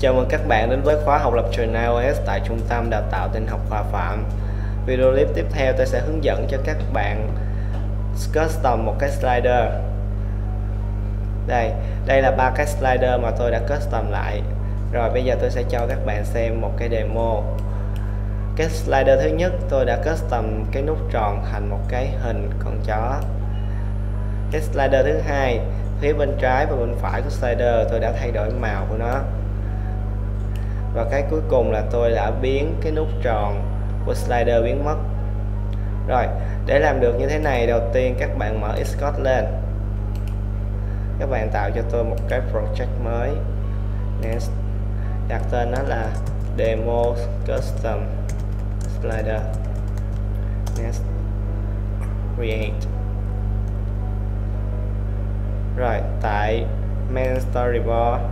Chào mừng các bạn đến với khóa học lập trình iOS tại Trung tâm Đào tạo tin học Hòa Phạm. Video clip tiếp theo tôi sẽ hướng dẫn cho các bạn custom một cái slider. Đây, đây là ba cái slider mà tôi đã custom lại. Rồi bây giờ tôi sẽ cho các bạn xem một cái demo. Cái slider thứ nhất tôi đã custom cái nút tròn thành một cái hình con chó. Cái slider thứ hai phía bên trái và bên phải của slider tôi đã thay đổi màu của nó và cái cuối cùng là tôi đã biến cái nút tròn của slider biến mất. Rồi, để làm được như thế này, đầu tiên các bạn mở Xcode lên. Các bạn tạo cho tôi một cái project mới. Next. đặt tên nó là demo custom slider. Next. create. Rồi, tại main storyboard,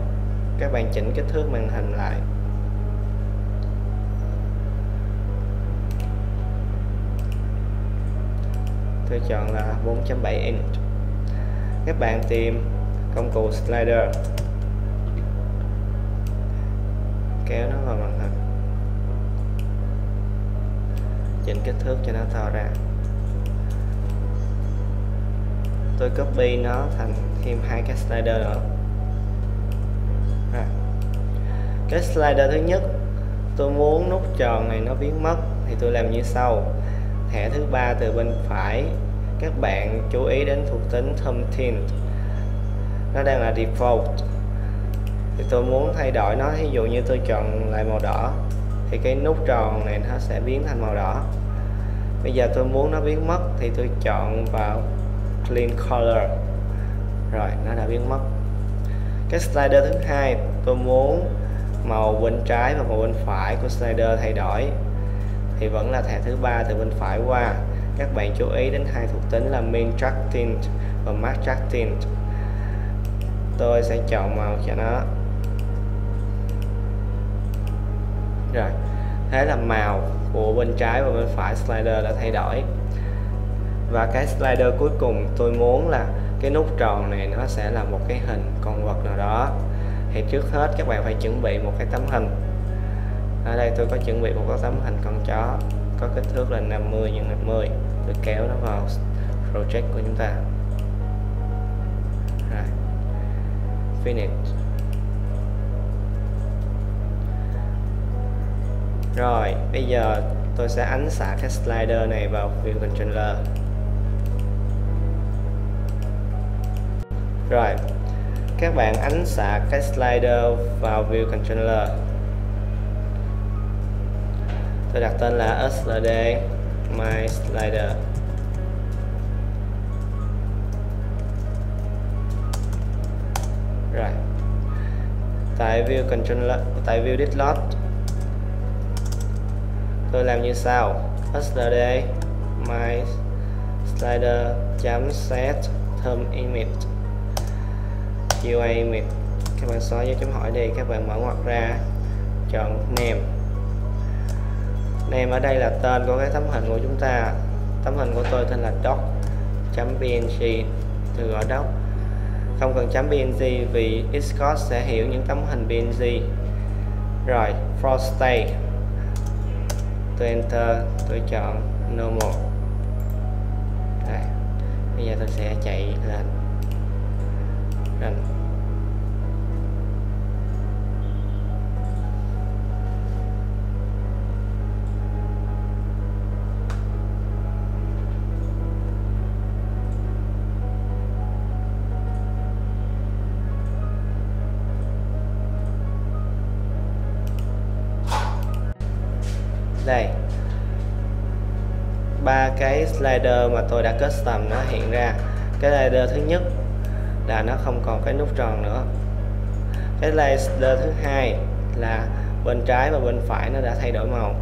các bạn chỉnh kích thước màn hình lại. Tôi chọn là 4.7 inch. Các bạn tìm công cụ slider. Kéo nó vào màn hình. Chỉnh kích thước cho nó to ra. Tôi copy nó thành thêm hai cái slider nữa. À. cái slider thứ nhất, tôi muốn nút tròn này nó biến mất thì tôi làm như sau. Thẻ thứ ba từ bên phải các bạn chú ý đến thuộc tính thumb tint nó đang là default. Thì tôi muốn thay đổi nó. Ví dụ như tôi chọn lại màu đỏ, thì cái nút tròn này nó sẽ biến thành màu đỏ. Bây giờ tôi muốn nó biến mất, thì tôi chọn vào clean color. Rồi, nó đã biến mất. Cái slider thứ hai, tôi muốn màu bên trái và màu bên phải của slider thay đổi. Thì vẫn là thẻ thứ ba từ bên phải qua các bạn chú ý đến hai thuộc tính là min track tint và max track tint tôi sẽ chọn màu cho nó. Rồi, thế là màu của bên trái và bên phải slider đã thay đổi. Và cái slider cuối cùng tôi muốn là cái nút tròn này nó sẽ là một cái hình con vật nào đó. Thì trước hết các bạn phải chuẩn bị một cái tấm hình. Ở đây tôi có chuẩn bị một cái tấm hình con chó có kích thước là 50 x 50 tôi kéo nó vào project của chúng ta. Rồi. finish. Rồi, bây giờ tôi sẽ ánh xạ cái slider này vào view controller. Rồi, các bạn ánh xạ cái slider vào view controller tôi đặt tên là sld my slider. Rồi. Tại view controller tại view dislot tôi làm như sau. Sld my slider chấm set term image. Qa image. Các bạn xóa dấu chấm hỏi đi, các bạn mở ngoặc ra, chọn name name ở đây là tên của cái tấm hình của chúng ta. Tấm hình của tôi tên là doc.png từ ở doc. Không cần chấm png vì Xcode sẽ hiểu những tấm hình png rồi, for stay. Tôi enter tôi chọn normal Đây. bây giờ tôi sẽ chạy lên. Run đây. Ba cái slider mà tôi đã custom nó hiện ra. Cái slider thứ nhất là nó không còn cái nút tròn nữa. Cái slider thứ hai là bên trái và bên phải nó đã thay đổi màu.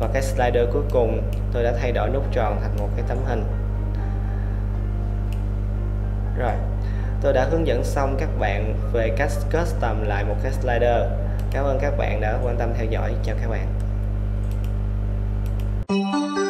Và cái slider cuối cùng tôi đã thay đổi nút tròn thành một cái tấm hình. Rồi, tôi đã hướng dẫn xong các bạn về cách custom lại một cái slider. Cảm ơn các bạn đã quan tâm theo dõi. Chào các bạn. Música